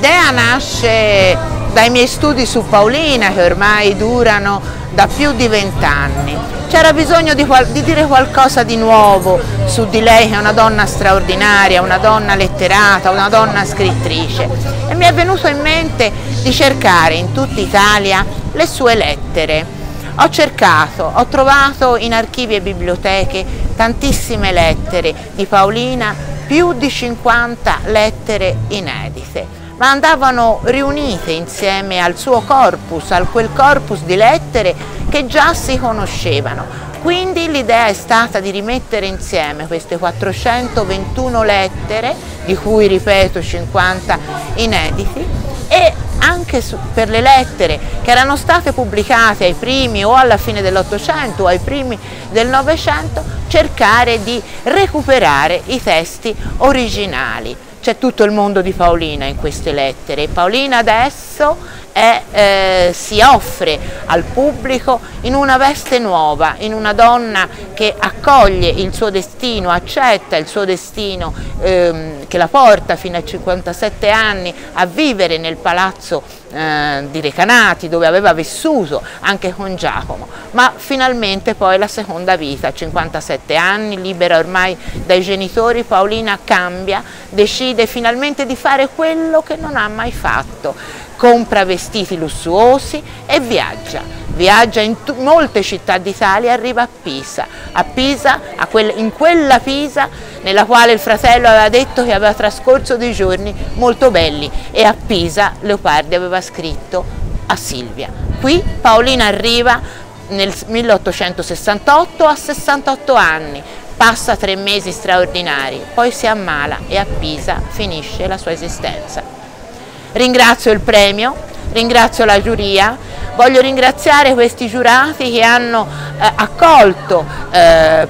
L'idea nasce dai miei studi su Paolina che ormai durano da più di vent'anni. C'era bisogno di, di, dire qualcosa di nuovo su di lei che è una donna straordinaria, una donna letterata, una donna scrittrice e mi è venuto in mente di cercare in tutta Italia le sue lettere. Ho cercato, ho trovato in archivi e biblioteche tantissime lettere di Paolina, più di 50 lettere inedite ma andavano riunite insieme al suo corpus, al quel corpus di lettere che già si conoscevano. Quindi l'idea è stata di rimettere insieme queste 421 lettere, di cui ripeto 50 inediti, e anche per le lettere che erano state pubblicate ai primi o alla fine dell'Ottocento o ai primi del Novecento, cercare di recuperare i testi originali c'è tutto il mondo di Paolina in queste lettere. Paolina adesso è, eh, si offre al pubblico in una veste nuova, in una donna che accoglie il suo destino, accetta il suo destino ehm, che la porta fino a 57 anni a vivere nel palazzo eh, di Recanati dove aveva vissuto anche con Giacomo, ma finalmente poi la seconda vita, a 57 anni, libera ormai dai genitori, Paolina cambia, decide finalmente di fare quello che non ha mai fatto, compra vestiti lussuosi e viaggia. Viaggia in molte città d'Italia e arriva a Pisa, a Pisa a quel in quella Pisa nella quale il fratello aveva detto che aveva trascorso dei giorni molto belli e a Pisa Leopardi aveva scritto a Silvia. Qui Paolina arriva nel 1868 a 68 anni, passa tre mesi straordinari, poi si ammala e a Pisa finisce la sua esistenza. Ringrazio il premio, ringrazio la giuria, voglio ringraziare questi giurati che hanno eh, accolto eh,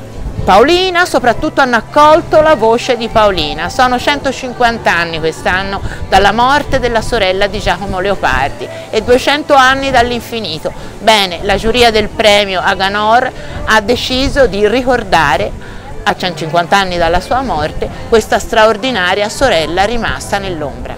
Paolina, soprattutto hanno accolto la voce di Paolina. Sono 150 anni quest'anno dalla morte della sorella di Giacomo Leopardi e 200 anni dall'infinito. Bene, la giuria del premio Aganor ha deciso di ricordare a 150 anni dalla sua morte questa straordinaria sorella rimasta nell'ombra.